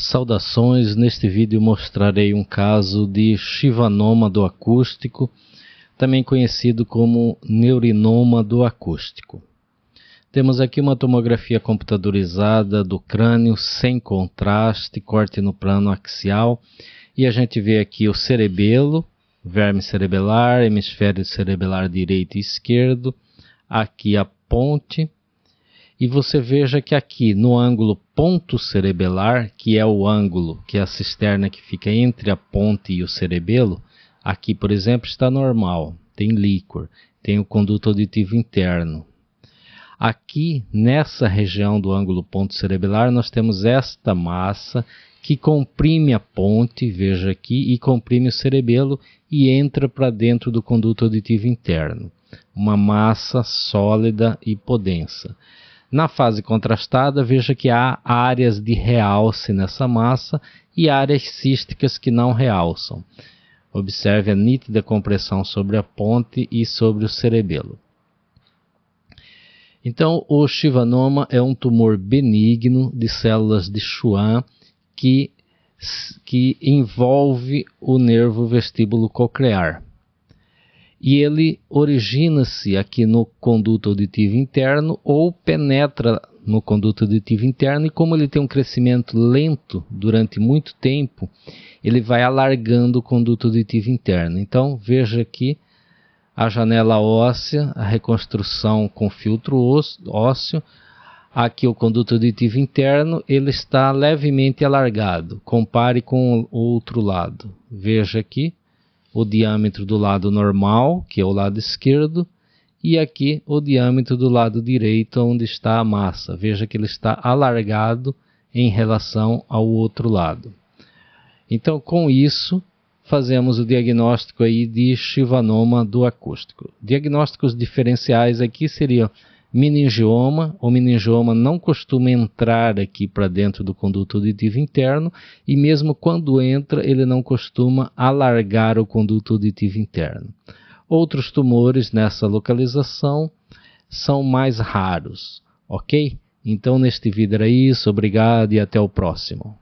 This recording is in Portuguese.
Saudações, neste vídeo mostrarei um caso de chivanoma do acústico, também conhecido como neurinoma do acústico. Temos aqui uma tomografia computadorizada do crânio sem contraste, corte no plano axial, e a gente vê aqui o cerebelo, verme cerebelar, hemisfério cerebelar direito e esquerdo, aqui a ponte, e você veja que aqui no ângulo ponto cerebelar, que é o ângulo, que é a cisterna que fica entre a ponte e o cerebelo, aqui, por exemplo, está normal, tem líquor, tem o conduto auditivo interno. Aqui, nessa região do ângulo ponto cerebelar, nós temos esta massa que comprime a ponte, veja aqui, e comprime o cerebelo e entra para dentro do conduto auditivo interno. Uma massa sólida e podensa. Na fase contrastada, veja que há áreas de realce nessa massa e áreas císticas que não realçam. Observe a nítida compressão sobre a ponte e sobre o cerebelo. Então, o chivanoma é um tumor benigno de células de Schwann que, que envolve o nervo vestíbulo coclear e ele origina-se aqui no conduto auditivo interno ou penetra no conduto auditivo interno e como ele tem um crescimento lento durante muito tempo, ele vai alargando o conduto auditivo interno. Então veja aqui a janela óssea, a reconstrução com filtro ósseo, aqui o conduto auditivo interno, ele está levemente alargado. Compare com o outro lado. Veja aqui o diâmetro do lado normal, que é o lado esquerdo, e aqui o diâmetro do lado direito, onde está a massa. Veja que ele está alargado em relação ao outro lado. Então, com isso, fazemos o diagnóstico aí de chivanoma do acústico. Diagnósticos diferenciais aqui seriam meningioma. O meningioma não costuma entrar aqui para dentro do conduto auditivo interno e mesmo quando entra, ele não costuma alargar o conduto auditivo interno. Outros tumores nessa localização são mais raros, ok? Então neste vídeo era isso, obrigado e até o próximo.